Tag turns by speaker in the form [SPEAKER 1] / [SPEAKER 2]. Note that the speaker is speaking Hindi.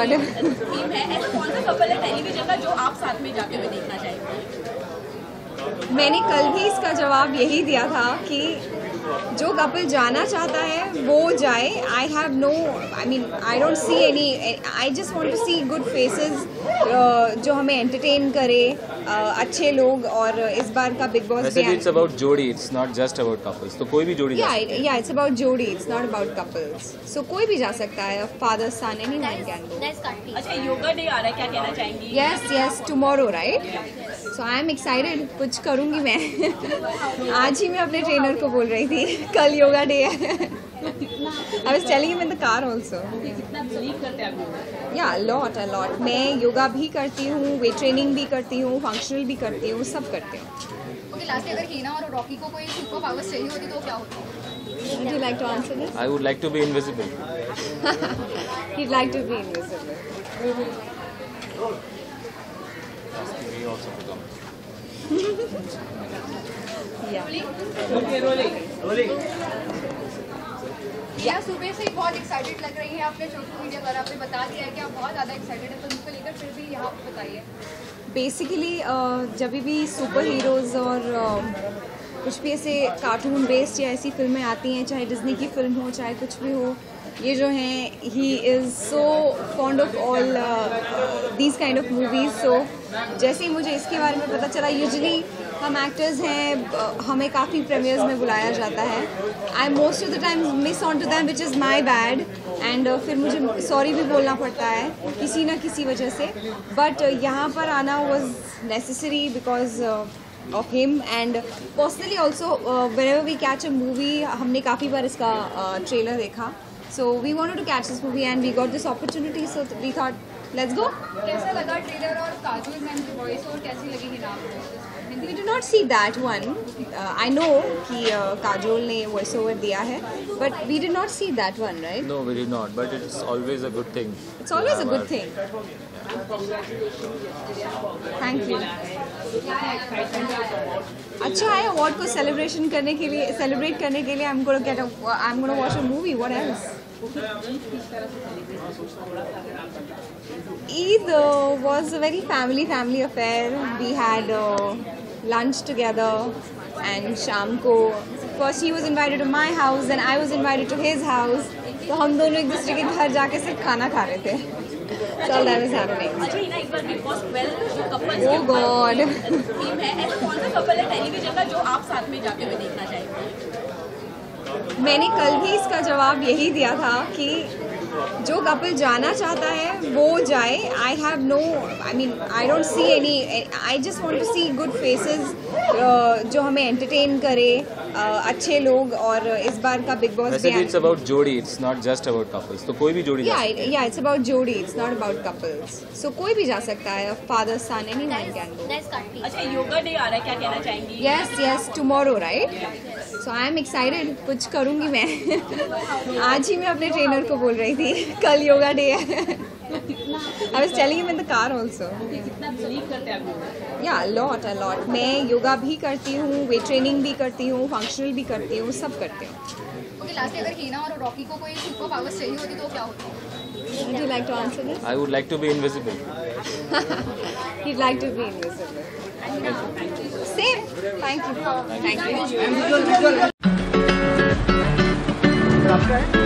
[SPEAKER 1] गॉड
[SPEAKER 2] है ऐसा कौन सा कपल है टेलीविज़न का जो आप साथ में जाते हुए देखना चाहेंगे?
[SPEAKER 1] मैंने कल भी इसका जवाब यही दिया था कि जो कपल जाना चाहता है वो जाए। I have no I mean I don't see any I just want to see good faces जो हमें एंटरटेन करे uh, अच्छे लोग और इस बार का बिग बॉस
[SPEAKER 3] भी इट्स अबाउट जोड़ी it's not just about couples तो कोई भी जोड़ी जा
[SPEAKER 1] या या इट्स अबाउट जोड़ी it's not about couples so कोई भी जा सकता है father son anyone can go
[SPEAKER 2] अच्छा योगा डे आ रहा है क्या कहना चाहेंगी?
[SPEAKER 1] Yes yes tomorrow right so I am excited कुछ करूँगी मैं। आज ही मैं अपने ट्रेनर को बोल रही थी। कल योगा डे है। I was telling him in the car also
[SPEAKER 2] कितना बिलीव करते हैं आप योगा
[SPEAKER 1] या लॉट अ लॉट मैं योगा भी करती हूँ वेट ट्रेनिंग भी करती हूँ फंक्शनल भी करती हूँ सब करती हूँ।
[SPEAKER 4] ओके लास्ट अगर हीना और रॉकी को कोई सुपर पावर्स चाहिए होती तो क्या होती?
[SPEAKER 1] Would you like to answer this?
[SPEAKER 3] I would like to be invisible
[SPEAKER 1] He'd like to be invisible.
[SPEAKER 4] सुबह से ही बहुत एक्साइटेड लग रही है। आपने सोशल मीडिया पर आपने बता दिया है कि आप बहुत ज़्यादा एक्साइटेड है तो को लेकर फिर भी यहाँ पे बताइए।
[SPEAKER 1] बेसिकली जब भी सुपर हीरोज़ और uh, कुछ भी ऐसे कार्टून बेस्ड या ऐसी फ़िल्में आती हैं चाहे डिज्नी की फ़िल्म हो चाहे कुछ भी हो ये जो हैं he is so fond of all these kind of movies so जैसे ही मुझे इसके बारे में पता चला यूजली हम एक्टर्स हैं uh, हमें काफ़ी प्रीमियर्स में बुलाया जाता है। I most of the time miss on to them which is my bad and फिर मुझे सॉरी भी बोलना पड़ता है किसी ना किसी वजह से। बट यहाँ पर आना was necessary because of him and personally also whenever we catch a movie हमने काफ़ी बार इसका ट्रेलर uh, देखा। So we want to catch this movie and we got this opportunity so we thought let's go
[SPEAKER 4] कैसा लगा ट्रेलर और काजल मैम की वॉइस और कैसी लगी हीना आपको
[SPEAKER 1] We did not see that one. Uh, I know कि uh, काजोल ने वॉइस ओवर दिया है but we did not see that one, right?
[SPEAKER 3] No we did not but it's always a good thing
[SPEAKER 1] It's always a good thing. Thank you. अच्छा है अवार्ड को सेलिब्रेशन करने के लिए सेलिब्रेट करने के लिए I am gonna get I am gonna watch a movie what else Eid was a very family family affair we had lunch together and शाम को first he was invited to my house then I was invited to his house तो हम दोनों एक दूसरे के घर जाके सिर्फ़ खाना खा रहे थे. So all that was happening.
[SPEAKER 2] अच्छा हिना इस बार बिग बॉस 12 जो कपल्स
[SPEAKER 1] Oh God.
[SPEAKER 2] थीम है ऐसा कौन सा कपल है टेलीविज़न का जो आप साथ में जाते हुए देखना चाहेंगे
[SPEAKER 1] मैंने कल भी इसका जवाब यही दिया था कि जो कपल जाना चाहता है वो जाए I have no I mean I don't see any I just want to see good faces जो हमें एंटरटेन करे अच्छे लोग और इस बार का बिग बॉस
[SPEAKER 3] वैसे भी इट्स अबाउट जोड़ी it's not just about couples तो कोई भी जोड़ी
[SPEAKER 1] या या इट्स अबाउट जोड़ी it's not about couples so कोई भी जा सकता है father son anyone can go
[SPEAKER 2] अच्छा योगा डे आ रहा है क्या कहना चाहेंगी?
[SPEAKER 1] Yes yes tomorrow right so I am excited कुछ करूँगी मैं। आज ही मैं अपने ट्रेनर को बोल रही थी कल योगा डे है। I was telling in the car also yeah lot a lot मैं योगा भी करती हूँ वेट ट्रेनिंग भी करती हूँ फंक्शनल भी करती हूँ सब करती हूँ
[SPEAKER 4] ओके लास्ट अगर हीना और रॉकी को कोई सुपर पावर्स चाहिए होती तो क्या होता
[SPEAKER 1] Would you like to answer this?
[SPEAKER 3] I would like to be invisible.
[SPEAKER 1] He'd like to be invisible. Same. Thank you. Thank you. Thank you.